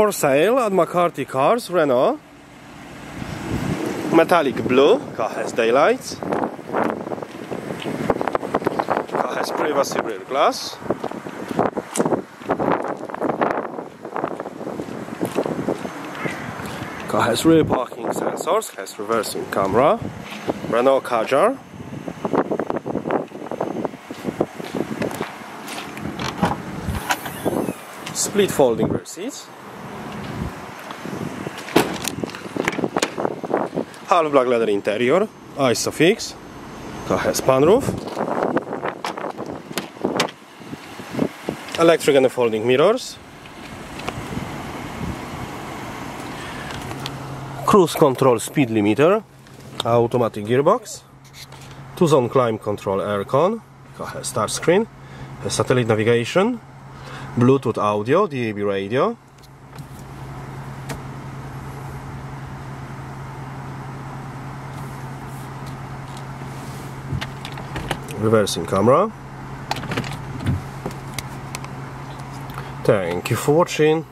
For sale at McCarthy Cars, Renault. Metallic blue, car has daylights. Car has privacy rear glass. Car has rear parking sensors, has reversing camera. Renault Kadjar. Split folding rear seats. Half black leather interior, Isofix. Has sunroof. Electric and folding mirrors. Cruise control speed limiter. Automatic gearbox. Two zone climb control aircon. Start screen. Satellite navigation. Bluetooth audio, DAB radio. Reversing camera. Thank you for watching.